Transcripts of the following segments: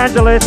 Angeles.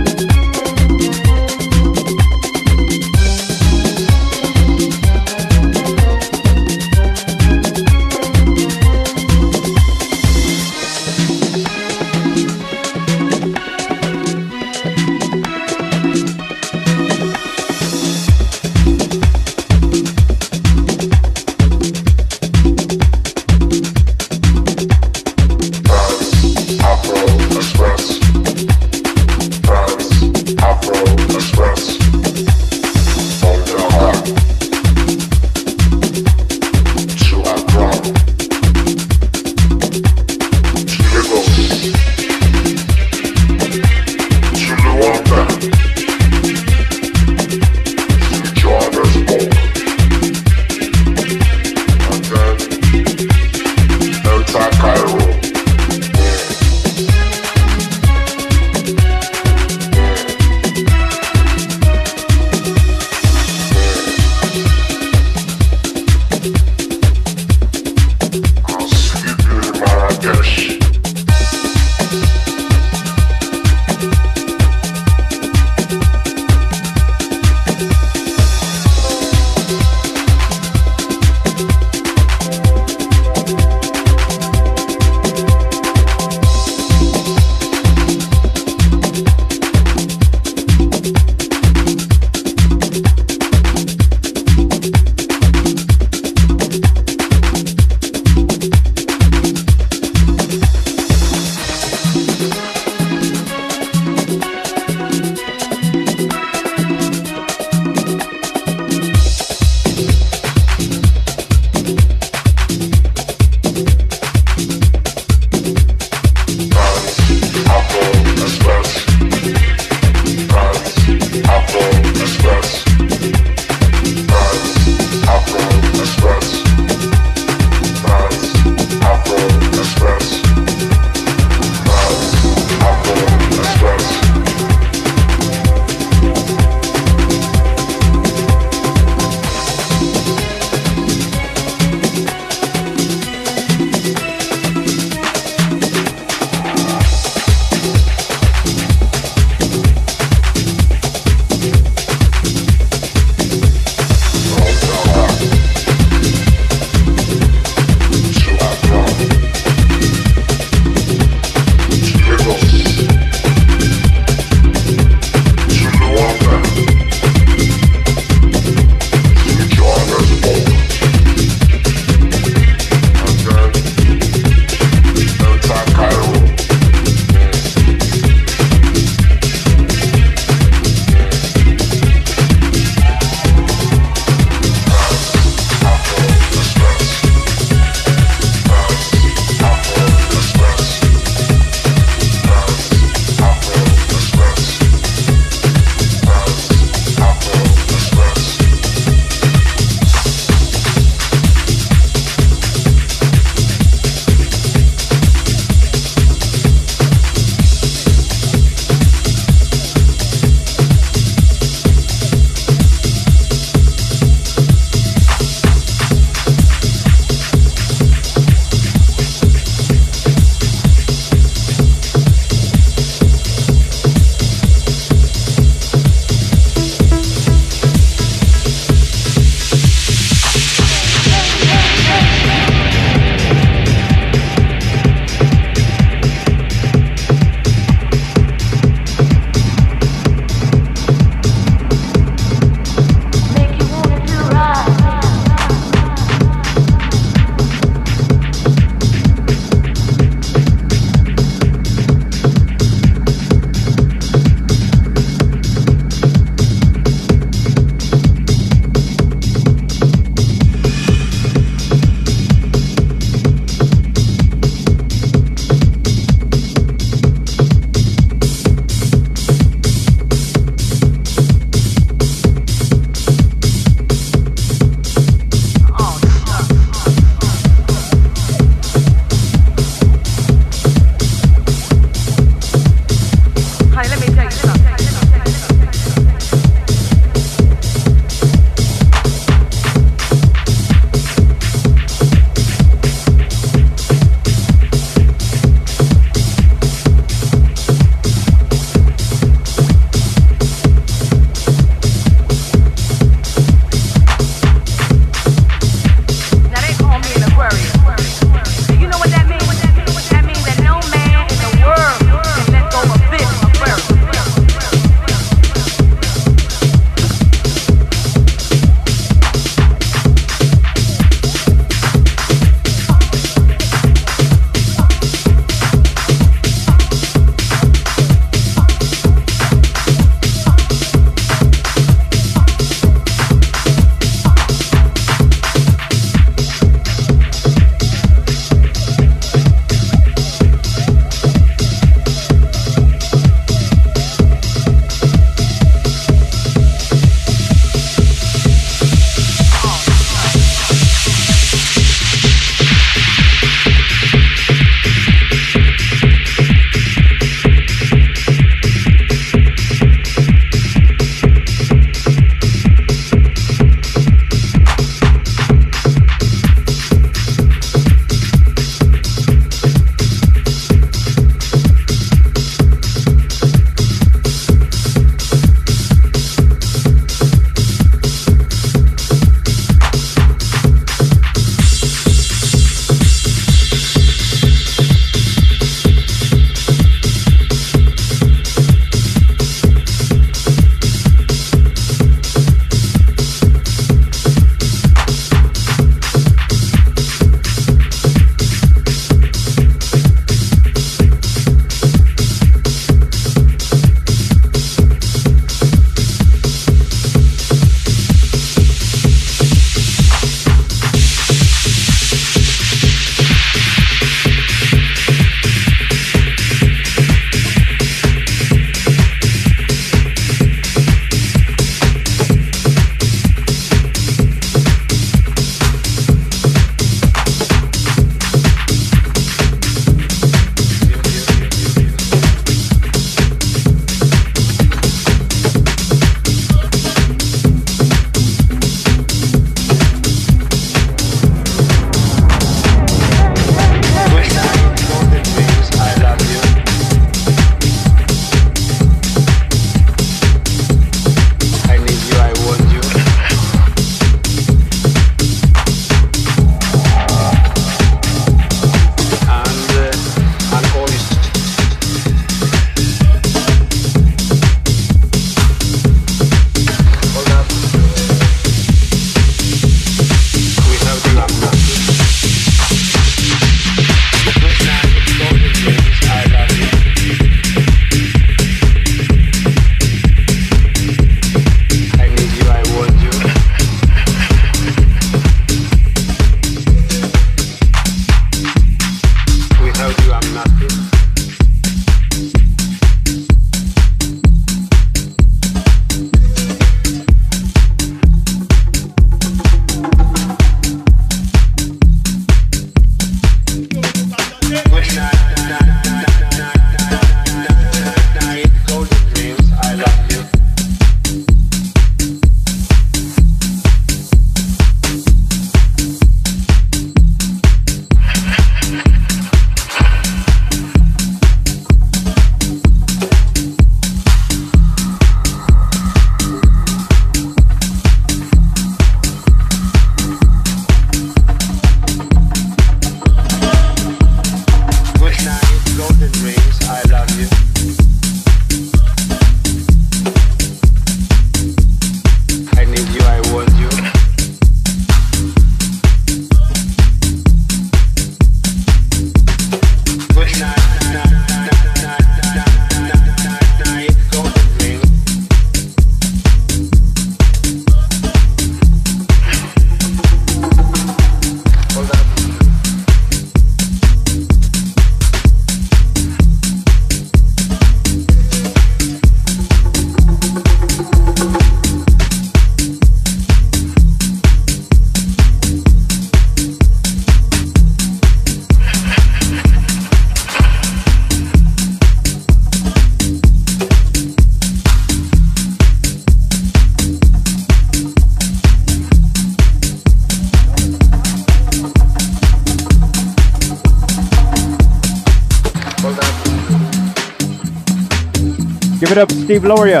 Steve Loria.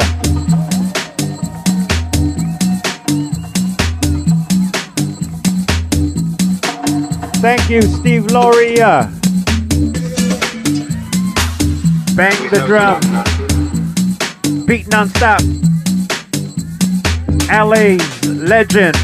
Thank you, Steve Loria. Bang the drum. Beat non-stop. LA's legend.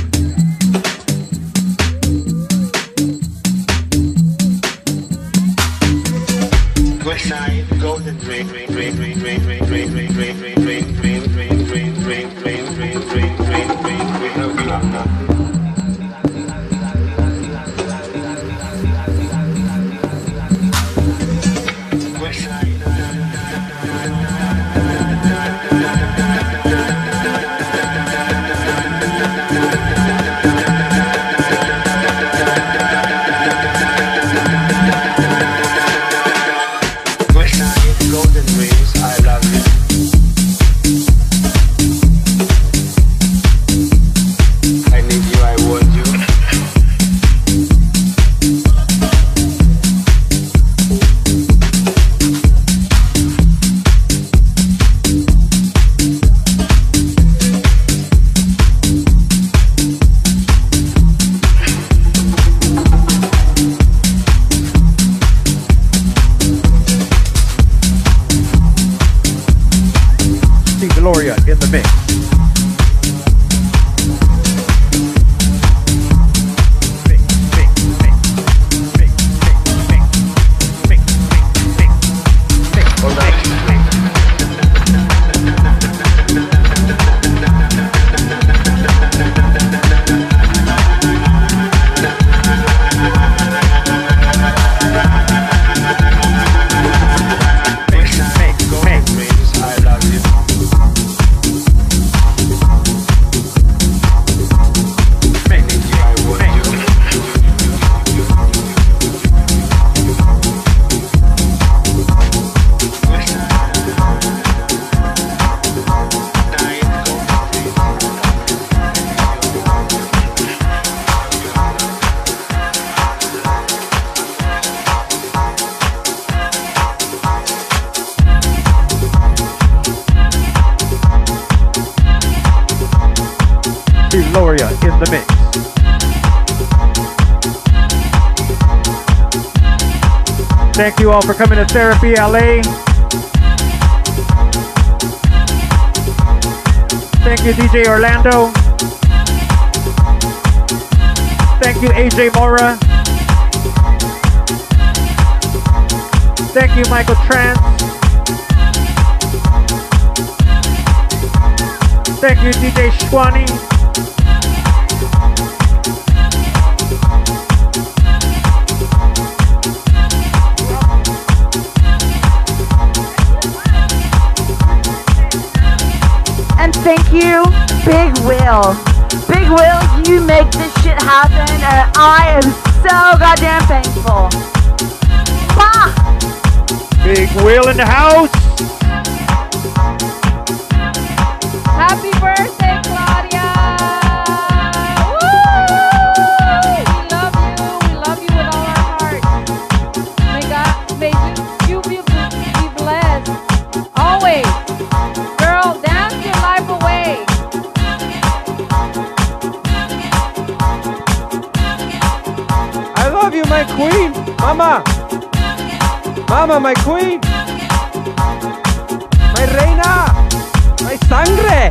All for coming to Therapy LA. Thank you, DJ Orlando. Thank you, AJ Mora. Thank you, Michael Trance. Thank you, DJ Schwani. You, Big Will. Big Will, you make this shit happen, and I am so goddamn thankful. Mwah! Big Will in the house. Happy birthday, Mama. Mama, my queen. My reina. My sangre.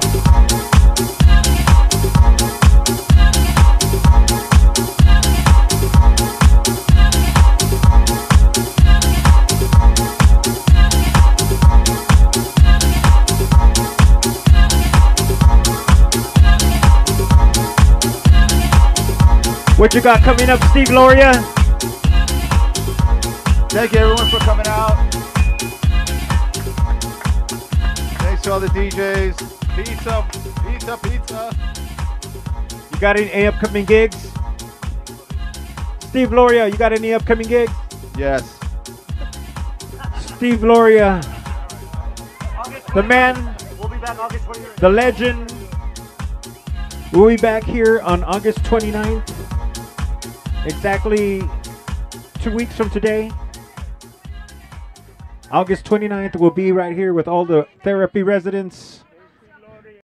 What you got coming up, Steve Loria? Thank you everyone for coming out. Thanks to all the DJs. Pizza, pizza, pizza. You got any upcoming gigs? Steve Loria, you got any upcoming gigs? Yes. Steve Loria, the man, the legend. We'll be back here on August 29th, exactly two weeks from today. August 29th, we'll be right here with all the therapy residents.